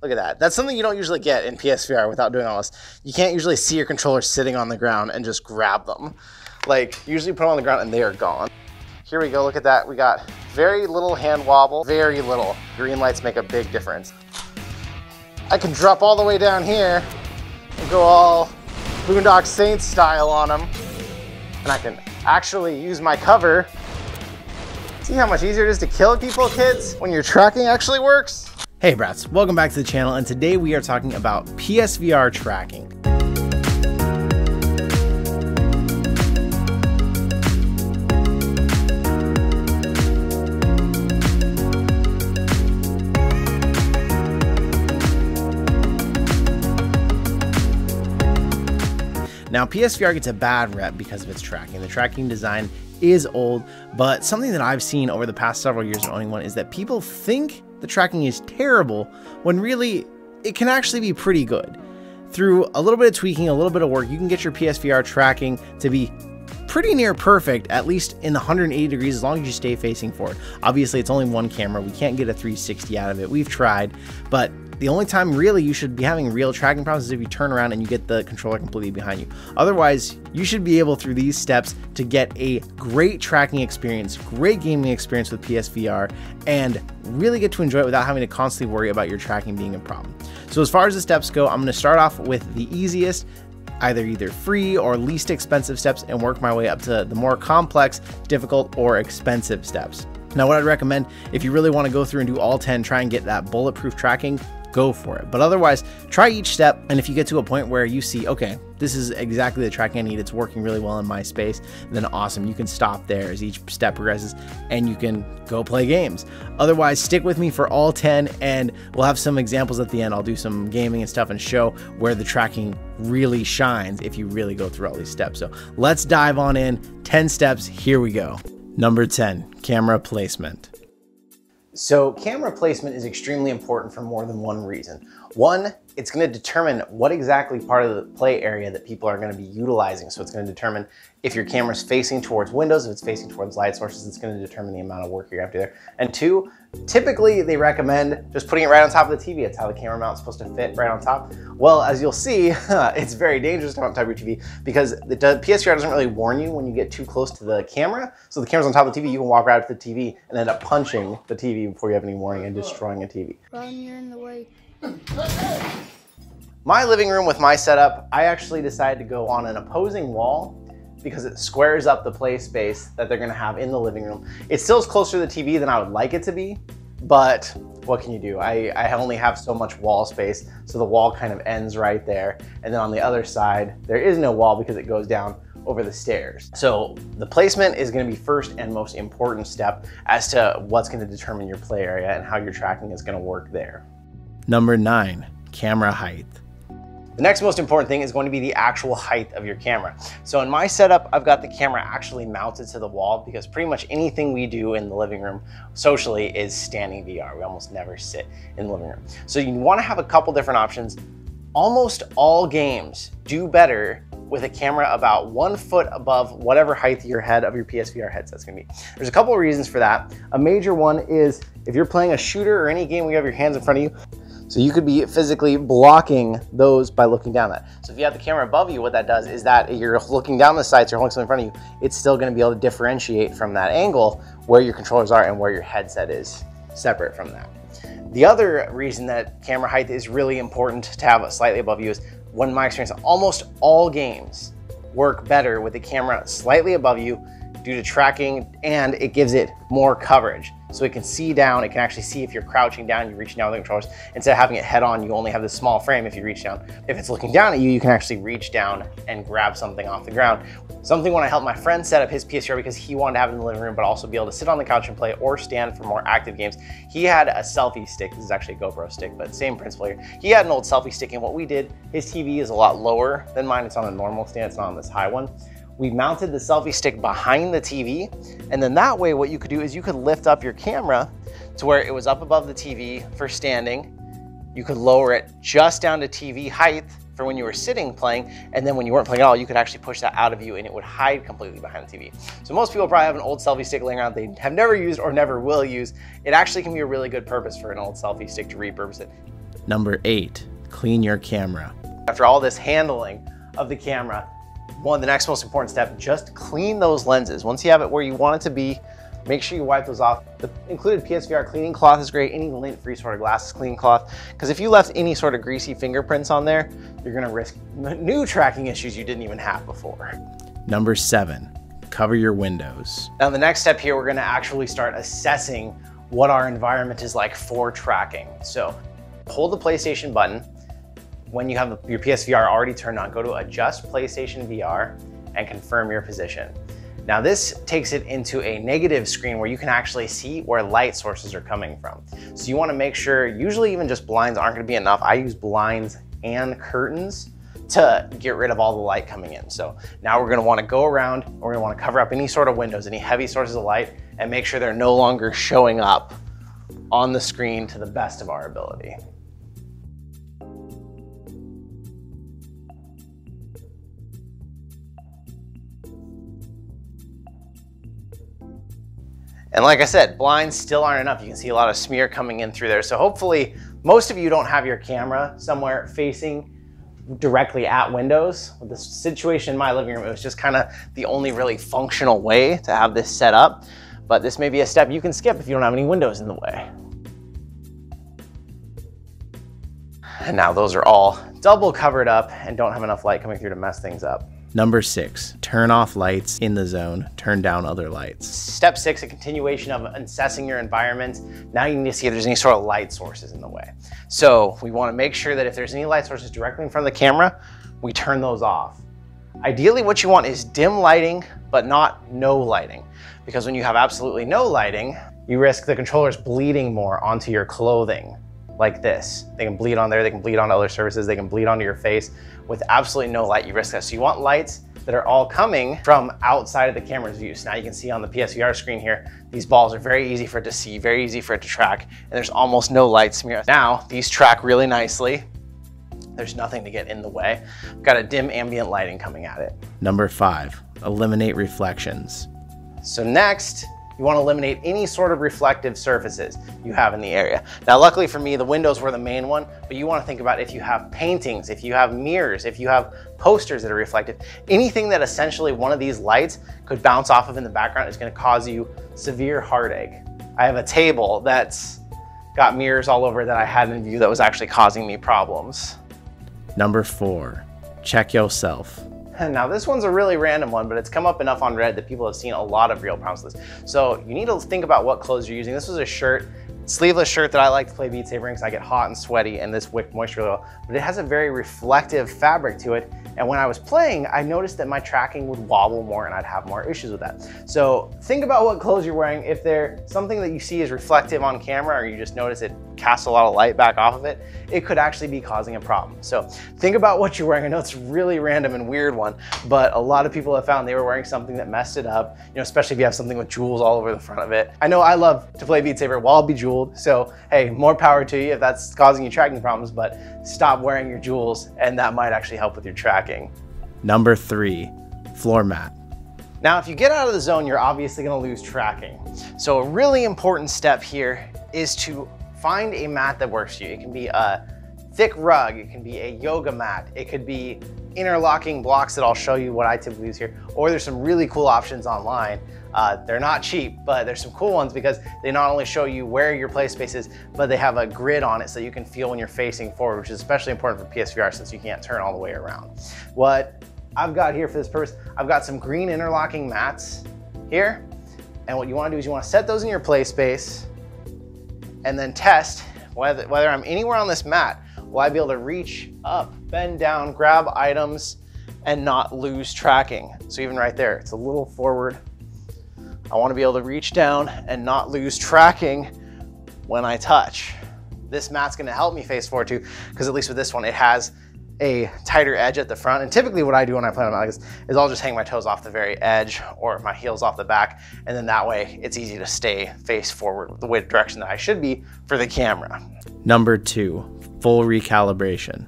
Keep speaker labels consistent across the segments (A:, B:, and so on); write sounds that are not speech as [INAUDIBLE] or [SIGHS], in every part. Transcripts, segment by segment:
A: Look at that. That's something you don't usually get in PSVR without doing all this. You can't usually see your controller sitting on the ground and just grab them. Like, usually put them on the ground and they are gone. Here we go, look at that. We got very little hand wobble, very little. Green lights make a big difference. I can drop all the way down here and go all Boondock Saints style on them. And I can actually use my cover. See how much easier it is to kill people, kids, when your tracking actually works? Hey brats, welcome back to the channel and today we are talking about PSVR tracking. Now PSVR gets a bad rep because of its tracking. The tracking design is old, but something that I've seen over the past several years of owning one is that people think the tracking is terrible when really it can actually be pretty good. Through a little bit of tweaking, a little bit of work, you can get your PSVR tracking to be pretty near perfect, at least in the 180 degrees, as long as you stay facing forward. Obviously, it's only one camera. We can't get a 360 out of it. We've tried, but the only time really you should be having real tracking problems is if you turn around and you get the controller completely behind you. Otherwise, you should be able through these steps to get a great tracking experience, great gaming experience with PSVR, and really get to enjoy it without having to constantly worry about your tracking being a problem. So as far as the steps go, I'm to start off with the easiest either either free or least expensive steps and work my way up to the more complex, difficult, or expensive steps. Now, what I'd recommend if you really want to go through and do all 10, try and get that bulletproof tracking, go for it. But otherwise, try each step. And if you get to a point where you see, okay, this is exactly the tracking I need, it's working really well in my space, then awesome. You can stop there as each step progresses and you can go play games. Otherwise, stick with me for all 10 and we'll have some examples at the end. I'll do some gaming and stuff and show where the tracking really shines if you really go through all these steps. So let's dive on in. 10 steps, here we go. Number 10, camera placement. So camera placement is extremely important for more than one reason. One, it's gonna determine what exactly part of the play area that people are gonna be utilizing. So it's gonna determine if your camera's facing towards windows, if it's facing towards light sources, it's gonna determine the amount of work you're gonna have to do there. And two, typically they recommend just putting it right on top of the TV. It's how the camera mount's supposed to fit right on top. Well, as you'll see, [LAUGHS] it's very dangerous to mount on top of your TV because the PSVR doesn't really warn you when you get too close to the camera. So the camera's on top of the TV, you can walk right up to the TV and end up punching the TV before you have any warning and destroying a TV.
B: Ron, you're in the way.
A: My living room with my setup, I actually decided to go on an opposing wall because it squares up the play space that they're gonna have in the living room. It still is closer to the TV than I would like it to be, but what can you do? I, I only have so much wall space, so the wall kind of ends right there. And then on the other side, there is no wall because it goes down over the stairs. So the placement is gonna be first and most important step as to what's gonna determine your play area and how your tracking is gonna work there. Number nine, camera height. The next most important thing is going to be the actual height of your camera. So in my setup, I've got the camera actually mounted to the wall because pretty much anything we do in the living room socially is standing VR. We almost never sit in the living room. So you wanna have a couple different options. Almost all games do better with a camera about one foot above whatever height your head of your PSVR headset's gonna be. There's a couple of reasons for that. A major one is if you're playing a shooter or any game where you have your hands in front of you, so you could be physically blocking those by looking down that. So if you have the camera above you, what that does is that you're looking down the sights, you're holding something in front of you, it's still gonna be able to differentiate from that angle where your controllers are and where your headset is separate from that. The other reason that camera height is really important to have slightly above you is when my experience, almost all games work better with the camera slightly above you due to tracking and it gives it more coverage. So it can see down, it can actually see if you're crouching down, you're reaching down with the controllers. Instead of having it head on, you only have this small frame if you reach down. If it's looking down at you, you can actually reach down and grab something off the ground. Something when I helped my friend set up his PSVR because he wanted to have it in the living room, but also be able to sit on the couch and play or stand for more active games. He had a selfie stick. This is actually a GoPro stick, but same principle here. He had an old selfie stick and what we did, his TV is a lot lower than mine. It's on a normal stand, it's not on this high one we mounted the selfie stick behind the TV. And then that way, what you could do is you could lift up your camera to where it was up above the TV for standing. You could lower it just down to TV height for when you were sitting playing, and then when you weren't playing at all, you could actually push that out of you and it would hide completely behind the TV. So most people probably have an old selfie stick laying around they have never used or never will use. It actually can be a really good purpose for an old selfie stick to repurpose it
B: Number eight, clean your camera.
A: After all this handling of the camera, one, the next most important step, just clean those lenses. Once you have it where you want it to be, make sure you wipe those off. The included PSVR cleaning cloth is great, any lint-free sort of glasses cleaning cloth, because if you left any sort of greasy fingerprints on there, you're gonna risk new tracking issues you didn't even have before.
B: Number seven, cover your windows.
A: Now the next step here, we're gonna actually start assessing what our environment is like for tracking. So hold the PlayStation button, when you have your PSVR already turned on, go to adjust PlayStation VR and confirm your position. Now this takes it into a negative screen where you can actually see where light sources are coming from. So you wanna make sure, usually even just blinds aren't gonna be enough. I use blinds and curtains to get rid of all the light coming in. So now we're gonna wanna go around, we're gonna wanna cover up any sort of windows, any heavy sources of light, and make sure they're no longer showing up on the screen to the best of our ability. And like I said, blinds still aren't enough. You can see a lot of smear coming in through there. So hopefully most of you don't have your camera somewhere facing directly at windows. With the situation in my living room, it was just kind of the only really functional way to have this set up. But this may be a step you can skip if you don't have any windows in the way. And now those are all double covered up and don't have enough light coming through to mess things up.
B: Number six, turn off lights in the zone, turn down other lights.
A: Step six, a continuation of assessing your environment. Now you need to see if there's any sort of light sources in the way. So we wanna make sure that if there's any light sources directly in front of the camera, we turn those off. Ideally, what you want is dim lighting, but not no lighting. Because when you have absolutely no lighting, you risk the controllers bleeding more onto your clothing like this. They can bleed on there, they can bleed on other surfaces, they can bleed onto your face. With absolutely no light, you risk that. So you want lights that are all coming from outside of the camera's view. So now you can see on the PSVR screen here, these balls are very easy for it to see, very easy for it to track, and there's almost no light smear. Now, these track really nicely. There's nothing to get in the way. I've Got a dim ambient lighting coming at it.
B: Number five, eliminate reflections.
A: So next, you want to eliminate any sort of reflective surfaces you have in the area. Now, luckily for me, the windows were the main one, but you want to think about if you have paintings, if you have mirrors, if you have posters that are reflective, anything that essentially one of these lights could bounce off of in the background is going to cause you severe heartache. I have a table that's got mirrors all over that I had in view that was actually causing me problems.
B: Number four, check yourself. [LAUGHS]
A: Now this one's a really random one, but it's come up enough on Reddit that people have seen a lot of real problems with this. So you need to think about what clothes you're using. This was a shirt sleeveless shirt that I like to play Beat Saber in because I get hot and sweaty and this wick moisture oil, but it has a very reflective fabric to it. And when I was playing, I noticed that my tracking would wobble more and I'd have more issues with that. So think about what clothes you're wearing. If they're something that you see is reflective on camera or you just notice it casts a lot of light back off of it, it could actually be causing a problem. So think about what you're wearing. I know it's really random and weird one, but a lot of people have found they were wearing something that messed it up, you know, especially if you have something with jewels all over the front of it. I know I love to play Beat Saber while bejeweled so, hey, more power to you if that's causing you tracking problems, but stop wearing your jewels and that might actually help with your tracking.
B: Number three, floor mat.
A: Now, if you get out of the zone, you're obviously gonna lose tracking. So a really important step here is to find a mat that works for you. It can be a thick rug, it can be a yoga mat, it could be interlocking blocks that I'll show you what I typically use here, or there's some really cool options online uh, they're not cheap, but there's some cool ones because they not only show you where your play space is, but they have a grid on it so you can feel when you're facing forward, which is especially important for PSVR since you can't turn all the way around. What I've got here for this purpose, I've got some green interlocking mats here. And what you wanna do is you wanna set those in your play space and then test whether, whether I'm anywhere on this mat, will I be able to reach up, bend down, grab items, and not lose tracking. So even right there, it's a little forward, I wanna be able to reach down and not lose tracking when I touch. This mat's gonna help me face forward too, because at least with this one, it has a tighter edge at the front. And typically what I do when I play on like this is I'll just hang my toes off the very edge or my heels off the back. And then that way it's easy to stay face forward the way direction that I should be for the camera.
B: Number two, full recalibration.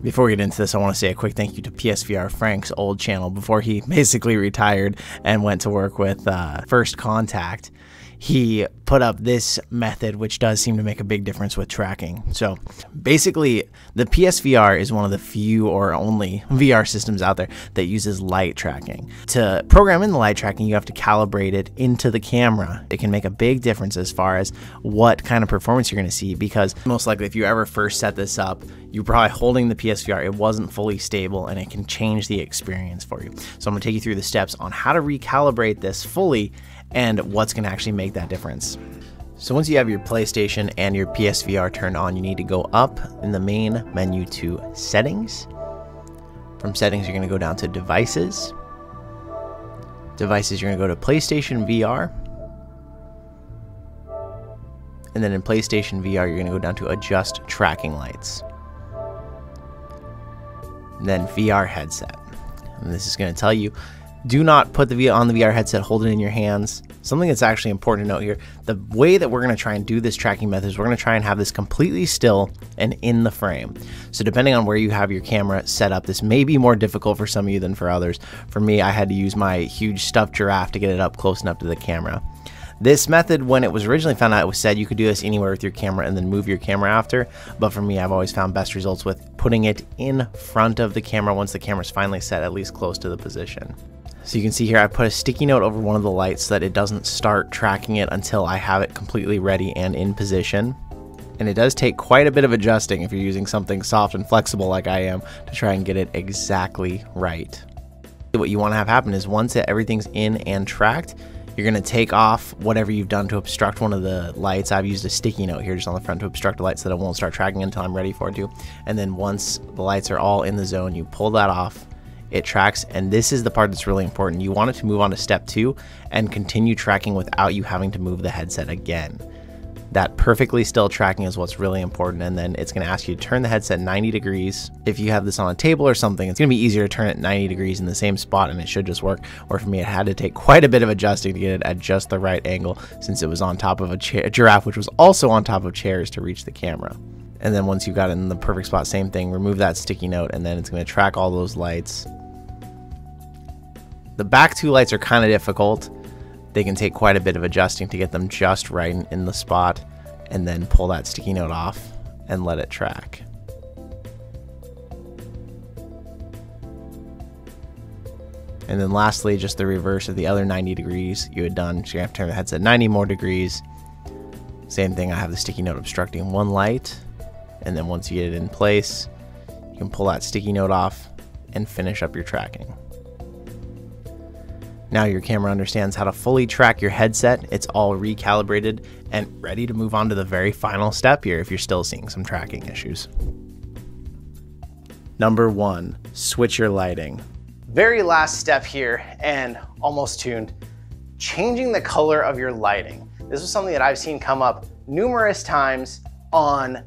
B: Before we get into this, I want to say a quick thank you to PSVR Frank's old channel before he [LAUGHS] basically retired and went to work with uh, First Contact. He
A: put up this method, which does seem to make a big difference with tracking. So basically, the PSVR is one of the few or only VR systems out there that uses light tracking. To program in the light tracking, you have to calibrate it into the camera. It can make a big difference as far as what kind of performance you're going to see because most likely if you ever first set this up, you're probably holding the PSVR, it wasn't fully stable and it can change the experience for you. So I'm going to take you through the steps on how to recalibrate this fully and what's going to actually make that difference. So once you have your PlayStation and your PSVR turned on, you need to go up in the main menu to Settings. From Settings, you're going to go down to Devices. Devices, you're going to go to PlayStation VR. And then in PlayStation VR, you're going to go down to Adjust Tracking Lights. then VR Headset. And this is going to tell you do not put the VR on the VR headset, hold it in your hands. Something that's actually important to note here the way that we're going to try and do this tracking method is we're going to try and have this completely still and in the frame. So, depending on where you have your camera set up, this may be more difficult for some of you than for others. For me, I had to use my huge stuffed giraffe to get it up close enough to the camera. This method, when it was originally found out, it was said you could do this anywhere with your camera and then move your camera after. But for me, I've always found best results with putting it in front of the camera once the camera's finally set at least close to the position. So you can see here I put a sticky note over one of the lights so that it doesn't start tracking it until I have it completely ready and in position. And it does take quite a bit of adjusting if you're using something soft and flexible like I am to try and get it exactly right. What you want to have happen is once everything's in and tracked, you're going to take off whatever you've done to obstruct one of the lights. I've used a sticky note here just on the front to obstruct the light so that it won't start tracking until I'm ready for it to. And then once the lights are all in the zone, you pull that off it tracks. And this is the part that's really important. You want it to move on to step two and continue tracking without you having to move the headset again. That perfectly still tracking is what's really important. And then it's going to ask you to turn the headset 90 degrees. If you have this on a table or something, it's going to be easier to turn it 90 degrees in the same spot and it should just work. Or for me, it had to take quite a bit of adjusting to get it at just the right angle since it was on top of a, chair, a giraffe, which was also on top of chairs to reach the camera. And then once you've got it in the perfect spot, same thing, remove that sticky note and then it's going to track all those lights the back two lights are kind of difficult. They can take quite a bit of adjusting to get them just right in the spot and then pull that sticky note off and let it track. And then lastly, just the reverse of the other 90 degrees you had done. So you have to turn the headset 90 more degrees. Same thing, I have the sticky note obstructing one light. And then once you get it in place, you can pull that sticky note off and finish up your tracking. Now your camera understands how to fully track your headset. It's all recalibrated and ready to move on to the very final step here if you're still seeing some tracking issues. Number one, switch your lighting.
C: Very last step here and almost tuned, changing the color of your lighting. This is something that I've seen come up numerous times on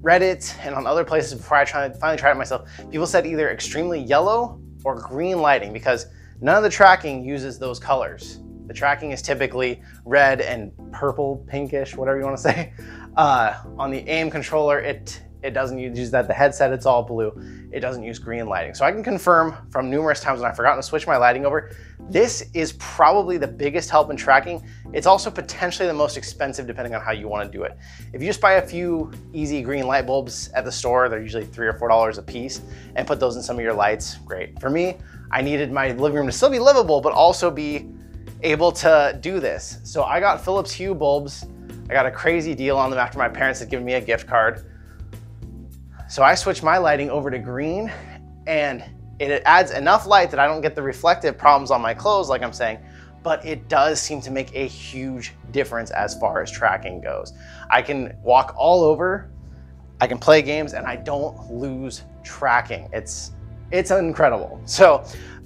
C: Reddit and on other places before I try, finally tried it myself. People said either extremely yellow or green lighting because None of the tracking uses those colors. The tracking is typically red and purple, pinkish, whatever you want to say. [LAUGHS] Uh, on the aim controller, it it doesn't use that. The headset, it's all blue. It doesn't use green lighting. So I can confirm from numerous times when I've forgotten to switch my lighting over, this is probably the biggest help in tracking. It's also potentially the most expensive depending on how you want to do it. If you just buy a few easy green light bulbs at the store, they're usually three or four dollars a piece, and put those in some of your lights, great. For me, I needed my living room to still be livable, but also be able to do this. So I got Philips Hue bulbs. I got a crazy deal on them after my parents had given me a gift card. So I switched my lighting over to green and it adds enough light that I don't get the reflective problems on my clothes like I'm saying, but it does seem to make a huge difference as far as tracking goes. I can walk all over, I can play games and I don't lose tracking. It's it's incredible. So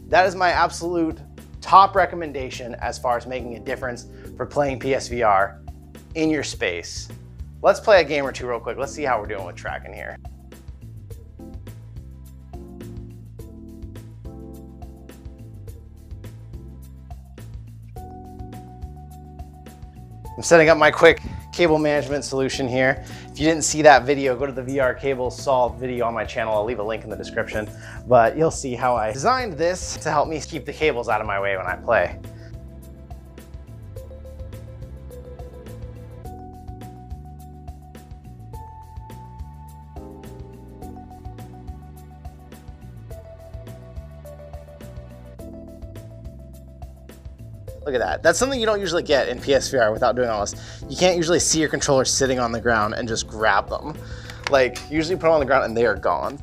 C: that is my absolute top recommendation as far as making a difference for playing PSVR in your space. Let's play a game or two real quick. Let's see how we're doing with tracking here. I'm setting up my quick cable management solution here. If you didn't see that video, go to the VR cable solve video on my channel. I'll leave a link in the description, but you'll see how I designed this to help me keep the cables out of my way when I play.
A: Look at that. That's something you don't usually get in PSVR without doing all this. You can't usually see your controller sitting on the ground and just grab them. Like, usually put them on the ground and they are gone.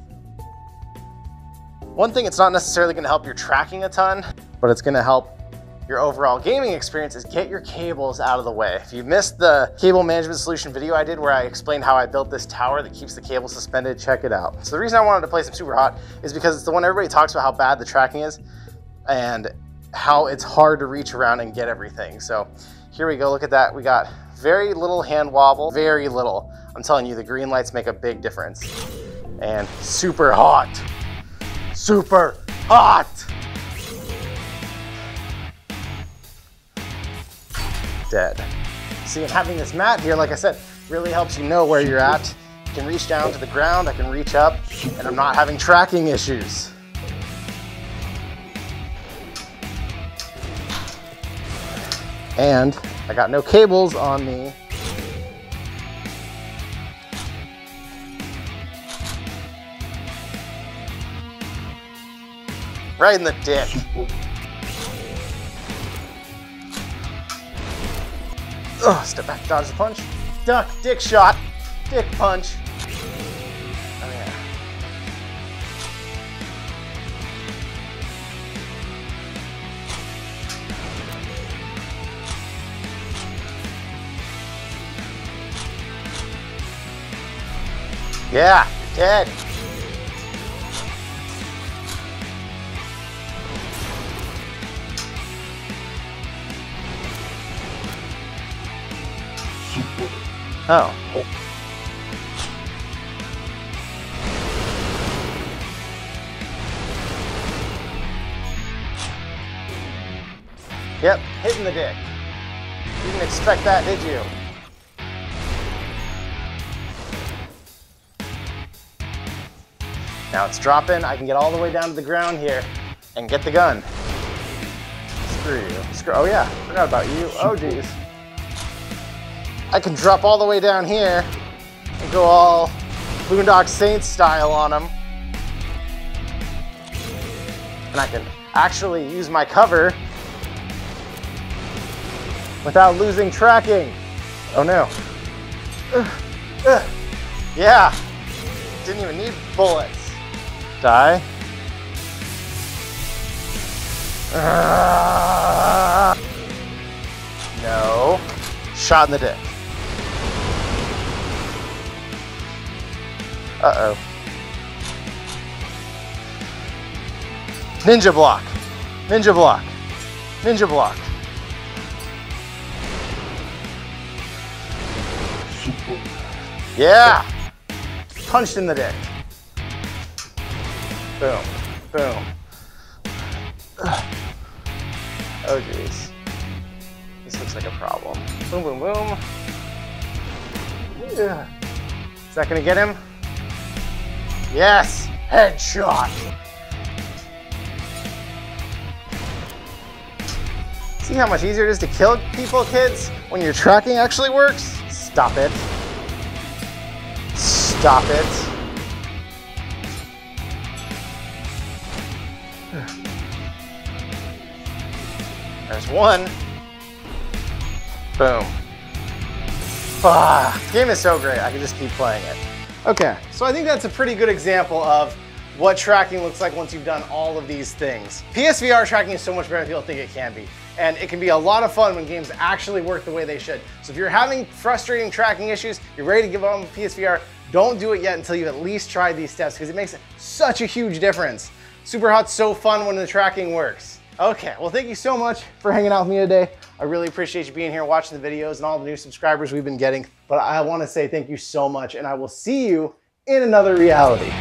A: One thing it's not necessarily gonna help your tracking a ton, but it's gonna help your overall gaming experience is get your cables out of the way. If you missed the cable management solution video I did where I explained how I built this tower that keeps the cable suspended, check it out. So the reason I wanted to play some Superhot is because it's the one everybody talks about how bad the tracking is and how it's hard to reach around and get everything. So here we go, look at that. We got very little hand wobble, very little. I'm telling you, the green lights make a big difference. And super hot, super hot. dead. See, and having this mat here, like I said, really helps you know where you're at. You can reach down to the ground, I can reach up, and I'm not having tracking issues. And I got no cables on me. Right in the dick. [LAUGHS] Oh, step back, dodge the punch. Duck, dick shot, dick punch. Yeah, dead. Oh. Yep, hitting the dick. You didn't expect that, did you? Now it's dropping. I can get all the way down to the ground here and get the gun. Screw you. Screw oh yeah, forgot about you. Oh geez. I can drop all the way down here and go all Boondock Saints style on them. And I can actually use my cover without losing tracking. Oh no. Uh, [SIGHS] uh, yeah, didn't even need bullets. Die. No. Shot in the dick. Uh-oh. Ninja block. Ninja block. Ninja block. Yeah! Punched in the dick. Boom. Boom. [SIGHS] Oh, jeez. This looks like a problem. Boom, boom, boom. Yeah. Is that gonna get him? Yes! Headshot! See how much easier it is to kill people, kids, when your tracking actually works? Stop it. Stop it. One. Boom. Ah, game is so great. I can just keep playing it. Okay, so I think that's a pretty good example of what tracking looks like once you've done all of these things. PSVR tracking is so much better than people think it can be. And it can be a lot of fun when games actually work the way they should. So if you're having frustrating tracking issues, you're ready to give up on PSVR, don't do it yet until you've at least tried these steps because it makes such a huge difference. Superhot's so fun when the tracking works. Okay, well thank you so much for hanging out with me today. I really appreciate you being here watching the videos and all the new subscribers we've been getting. But I wanna say thank you so much and I will see you in another reality.